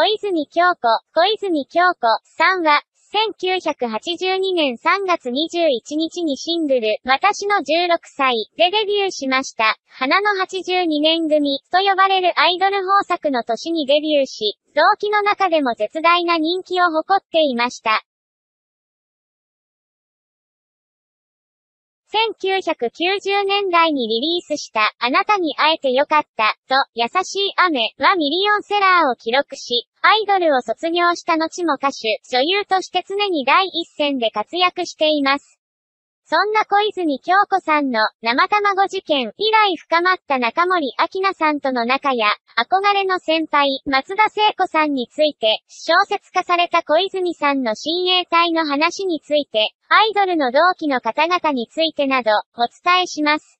小泉京子、小泉京子さんは、1982年3月21日にシングル、私の16歳でデビューしました。花の82年組と呼ばれるアイドル豊作の年にデビューし、同期の中でも絶大な人気を誇っていました。1990年代にリリースしたあなたに会えてよかったと優しい雨はミリオンセラーを記録し、アイドルを卒業した後も歌手、女優として常に第一線で活躍しています。そんな小泉京子さんの生卵事件以来深まった中森明菜さんとの仲や、憧れの先輩、松田聖子さんについて、小説化された小泉さんの親衛隊の話について、アイドルの同期の方々についてなど、お伝えします。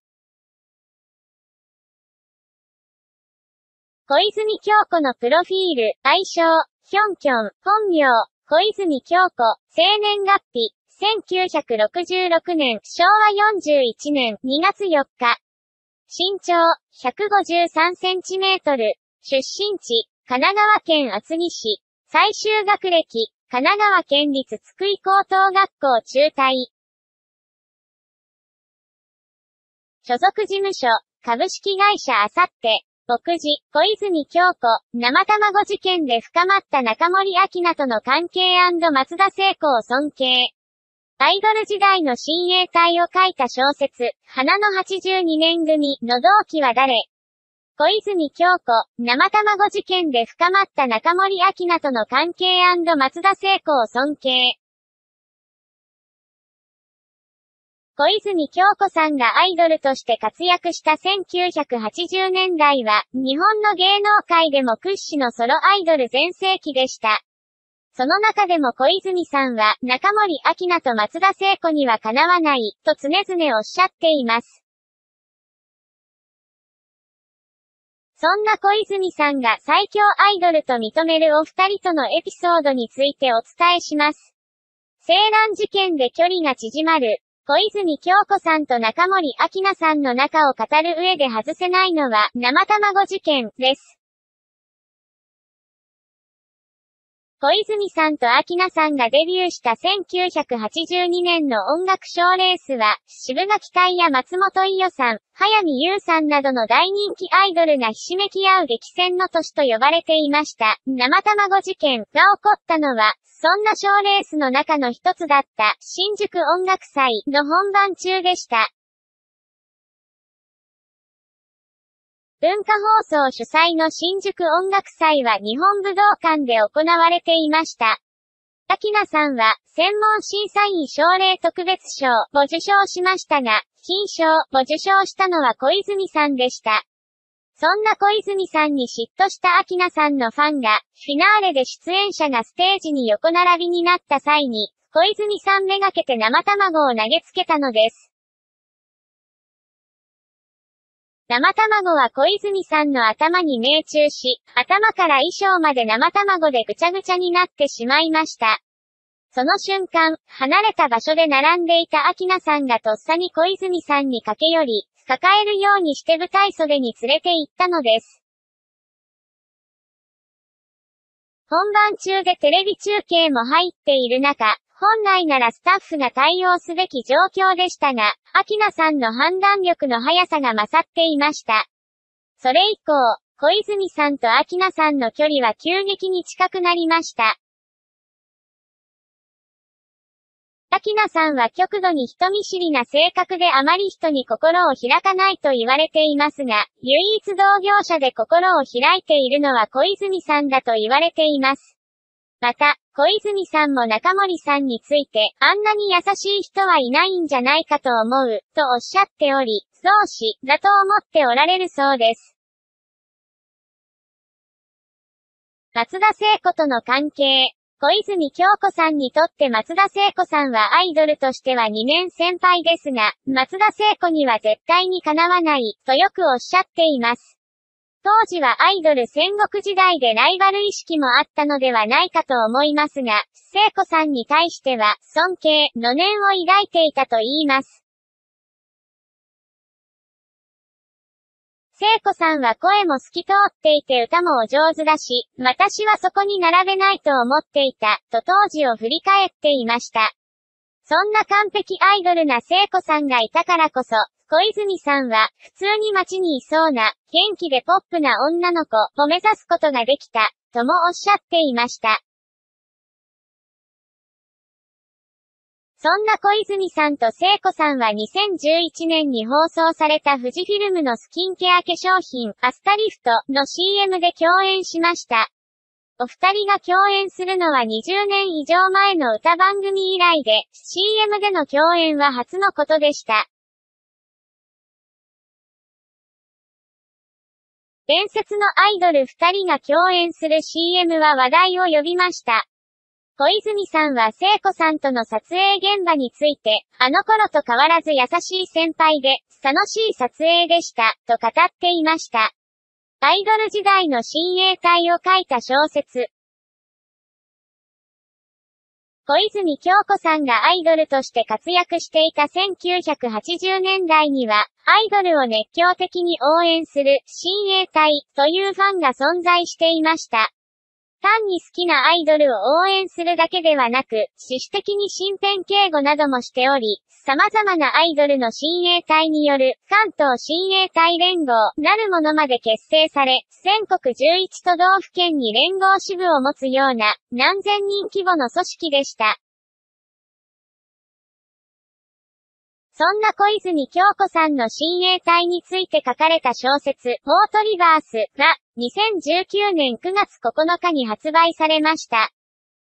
小泉京子のプロフィール、愛称、ヒョンキョン、本名、小泉京子、生年月日、1966年、昭和41年2月4日。身長、153センチメートル。出身地、神奈川県厚木市。最終学歴、神奈川県立津久井高等学校中退。所属事務所、株式会社あさって、牧事、小泉京子、生卵事件で深まった中森明菜との関係松田聖子を尊敬。アイドル時代の親衛隊を書いた小説、花の82年組の同期は誰？小泉京子、生卵事件で深まった中森明菜との関係松田聖子を尊敬。小泉京子さんがアイドルとして活躍した1980年代は、日本の芸能界でも屈指のソロアイドル全盛期でした。その中でも小泉さんは、中森明菜と松田聖子にはかなわない、と常々おっしゃっています。そんな小泉さんが最強アイドルと認めるお二人とのエピソードについてお伝えします。青蘭事件で距離が縮まる、小泉京子さんと中森明菜さんの仲を語る上で外せないのは、生卵事件、です。小泉さんと明菜さんがデビューした1982年の音楽賞レースは、渋垣隊や松本伊代さん、早見優さんなどの大人気アイドルがひしめき合う激戦の年と呼ばれていました。生卵事件が起こったのは、そんな賞レースの中の一つだった、新宿音楽祭の本番中でした。文化放送主催の新宿音楽祭は日本武道館で行われていました。秋名さんは、専門審査員奨励特別賞を受賞しましたが、金賞を受賞したのは小泉さんでした。そんな小泉さんに嫉妬した秋名さんのファンが、フィナーレで出演者がステージに横並びになった際に、小泉さんめがけて生卵を投げつけたのです。生卵は小泉さんの頭に命中し、頭から衣装まで生卵でぐちゃぐちゃになってしまいました。その瞬間、離れた場所で並んでいた秋菜さんがとっさに小泉さんに駆け寄り、抱えるようにして舞台袖に連れて行ったのです。本番中でテレビ中継も入っている中、本来ならスタッフが対応すべき状況でしたが、秋名さんの判断力の速さが勝っていました。それ以降、小泉さんと秋名さんの距離は急激に近くなりました。秋名さんは極度に人見知りな性格であまり人に心を開かないと言われていますが、唯一同業者で心を開いているのは小泉さんだと言われています。また、小泉さんも中森さんについて、あんなに優しい人はいないんじゃないかと思う、とおっしゃっており、同志、だと思っておられるそうです。松田聖子との関係。小泉京子さんにとって松田聖子さんはアイドルとしては2年先輩ですが、松田聖子には絶対にかなわない、とよくおっしゃっています。当時はアイドル戦国時代でライバル意識もあったのではないかと思いますが、聖子さんに対しては尊敬、の念を抱いていたと言います。聖子さんは声も透き通っていて歌もお上手だし、私はそこに並べないと思っていた、と当時を振り返っていました。そんな完璧アイドルな聖子さんがいたからこそ、小泉さんは、普通に街にいそうな、元気でポップな女の子を目指すことができた、ともおっしゃっていました。そんな小泉さんと聖子さんは2011年に放送された富士フィルムのスキンケア化粧品、アスタリフトの CM で共演しました。お二人が共演するのは20年以上前の歌番組以来で、CM での共演は初のことでした。伝説のアイドル二人が共演する CM は話題を呼びました。小泉さんは聖子さんとの撮影現場について、あの頃と変わらず優しい先輩で、楽しい撮影でした、と語っていました。アイドル時代の親衛隊を書いた小説。小泉京子さんがアイドルとして活躍していた1980年代には、アイドルを熱狂的に応援する親衛隊というファンが存在していました。単に好きなアイドルを応援するだけではなく、自主的に身辺警護などもしており、様々なアイドルの親衛隊による関東親衛隊連合なるものまで結成され、全国11都道府県に連合支部を持つような何千人規模の組織でした。そんな小泉京子さんの親衛隊について書かれた小説、フォートリバースが、2019年9月9日に発売されました。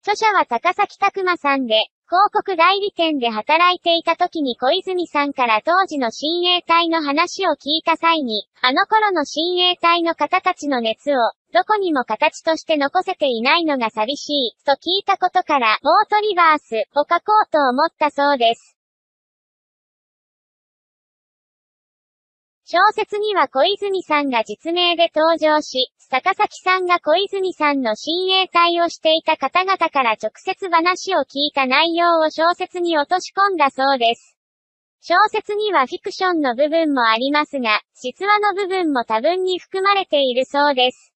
著者は高崎拓馬さんで、広告代理店で働いていた時に小泉さんから当時の親衛隊の話を聞いた際に、あの頃の親衛隊の方たちの熱を、どこにも形として残せていないのが寂しい、と聞いたことから、フォートリバースを書こうと思ったそうです。小説には小泉さんが実名で登場し、坂崎さんが小泉さんの親衛隊をしていた方々から直接話を聞いた内容を小説に落とし込んだそうです。小説にはフィクションの部分もありますが、実話の部分も多分に含まれているそうです。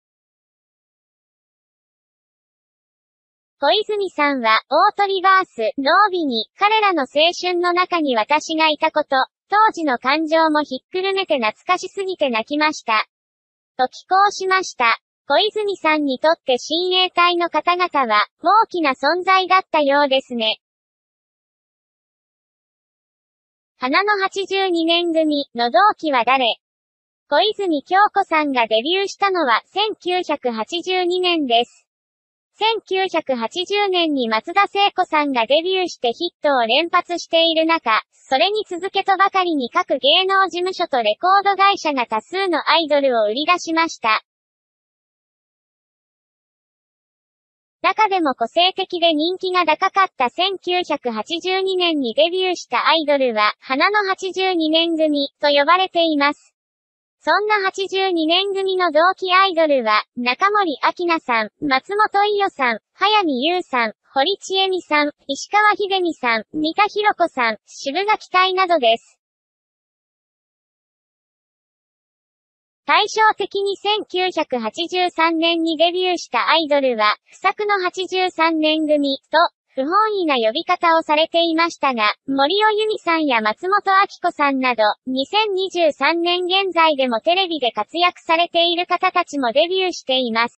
小泉さんは、オートリバース、ノービに、彼らの青春の中に私がいたこと、当時の感情もひっくるめて懐かしすぎて泣きました。と寄稿しました。小泉さんにとって親衛隊の方々は、大きな存在だったようですね。花の82年組の同期は誰？小泉京子さんがデビューしたのは1982年です。1980年に松田聖子さんがデビューしてヒットを連発している中、それに続けとばかりに各芸能事務所とレコード会社が多数のアイドルを売り出しました。中でも個性的で人気が高かった1982年にデビューしたアイドルは、花の82年組と呼ばれています。そんな82年組の同期アイドルは、中森明菜さん、松本伊代さん、早見優さん、堀ちえみさん、石川秀美さん、三田博子さん、渋垣隊などです。対照的に1983年にデビューしたアイドルは、不作の83年組と、不本意な呼び方をされていましたが、森尾由美さんや松本明子さんなど、2023年現在でもテレビで活躍されている方たちもデビューしています。